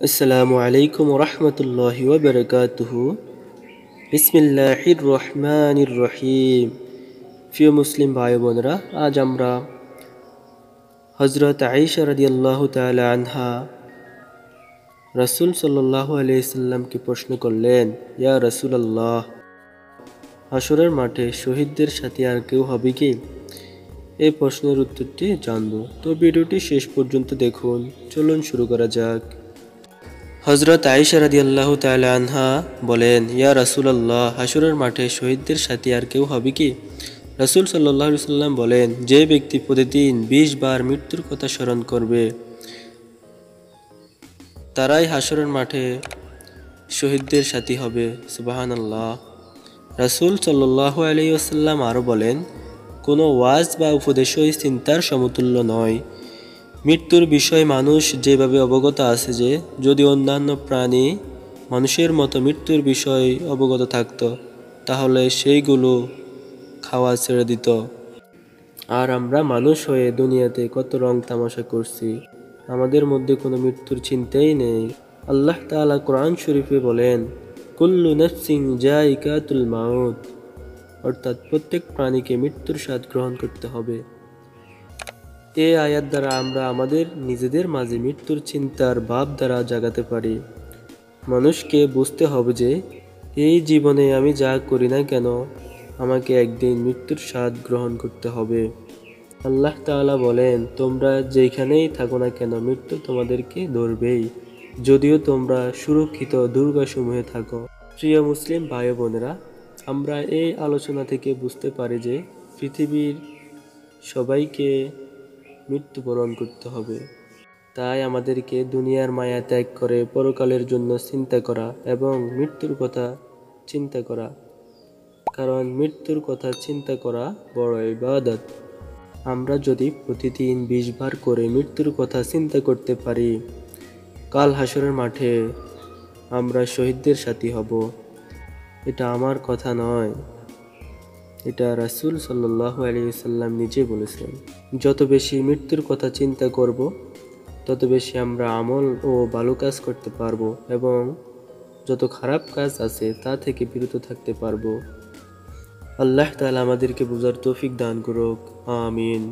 আসসালামু আলাইকুম রহমতুল্লাহি ওবরকাতুহু বিসমিল্লাহির রহমানির রহিম প্রিয় মুসলিম ভাই বোনেরা আজ আমরা হজরত আইসা রাদিয়াল্লাহু তাআলা আনহা রাসূল সাল্লাল্লাহু আলাইহি সাল্লামকে প্রশ্ন করলেন, ইয়া রাসূলুল্লাহ হাসরের মাঠে শহীদদের সাথে আর কেউ হবে কি? এই প্রশ্নের উত্তরটি জানব। তো ভিডিওটি শেষ পর্যন্ত দেখুন। চলুন শুরু করা যাক। হজরত আইসা রাদি আল্লাহ আনহা বলেন, ইয়া রাসুলাল্লাহ হাসুরের মাঠে শহীদদের সাথে আর কেউ হবে কি? রাসুল সাল্লাহ সাল্লাম বলেন, যে ব্যক্তি প্রতিদিন বিশ বার মৃত্যুর কথা স্মরণ করবে, তারাই হাসরের মাঠে শহীদদের সাথী হবে। সুবাহান আল্লাহ রাসুল সাল্লাহ আলাইসাল্লাম আরও বলেন, কোনো ওয়াজ বা উপদেশই চিন্তার সমতুল্য নয়। মৃত্যুর বিষয়ে মানুষ যেভাবে অবগত আছে যে, যদি অন্যান্য প্রাণী মানুষের মতো মৃত্যুর বিষয়ে অবগত থাকত, তাহলে সেইগুলো খাওয়া ছেড়ে দিত। আর আমরা মানুষ হয়ে দুনিয়াতে কত রং তামাশা করছি, আমাদের মধ্যে কোনো মৃত্যুর চিন্তাই নেই। আল্লাহ তালা কোরআন শরীফে বলেন, কুল্লু নফসিং জাইকাতুল মাউত অর্থাৎ প্রত্যেক প্রাণীকে মৃত্যুর স্বাদ গ্রহণ করতে হবে। এ আয়াত দ্বারা আমরা আমাদের নিজেদের মাঝে মৃত্যুর চিন্তার ভাব দ্বারা জাগাতে পারি। মানুষকে বুঝতে হবে যে, এই জীবনে আমি যা করি না কেন, আমাকে একদিন মৃত্যুর স্বাদ গ্রহণ করতে হবে। আল্লাহ তাআলা বলেন, তোমরা যেখানেই থাকো না কেন, মৃত্যু তোমাদেরকে ধরবেই। যদিও তোমরা সুরক্ষিত দুর্গাসমূহে থাকো। প্রিয় মুসলিম ভাই বোনেরা, আমরা এই আলোচনা থেকে বুঝতে পারি যে, পৃথিবীর সবাইকে মৃত্যুবরণ করতে হবে। তাই আমাদেরকে দুনিয়ার মায়া ত্যাগ করে পরকালের জন্য চিন্তা করা এবং মৃত্যুর কথা চিন্তা করা। কারণ মৃত্যুর কথা চিন্তা করা বড় ইবাদত। আমরা যদি প্রতিদিন বিশ বার করে মৃত্যুর কথা চিন্তা করতে পারি, কাল হাসরের মাঠে আমরা শহীদদের সাথী হব। এটা আমার কথা নয়। এটা রাসুল সাল্লাহ আলিয়াল্লাম নিজে বলেছেন, যত বেশি মৃত্যুর কথা চিন্তা করব, তত বেশি আমরা আমল ও ভালো কাজ করতে পারব এবং যত খারাপ কাজ আছে তা থেকে বিরত থাকতে পারব। আল্লাহ তালা আমাদেরকে বোঝার তৌফিক দান করুক। আমিন।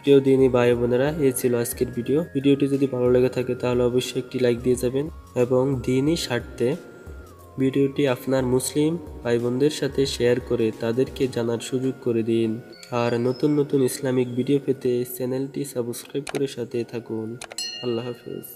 প্রিয় দিনী ভাই বোনেরা, এই ছিল আজকের ভিডিও। ভিডিওটি যদি ভালো লেগে থাকে তাহলে অবশ্যই একটি লাইক দিয়ে যাবেন এবং দিনই স্বার্থে ভিডিওটি আপনার মুসলিম ভাই বোনদের সাথে শেয়ার করে তাদেরকে জানার সুযোগ করে দিন। আর নতুন নতুন ইসলামিক ভিডিও পেতে চ্যানেলটি সাবস্ক্রাইব করে সাথে থাকুন। আল্লাহ হাফেজ।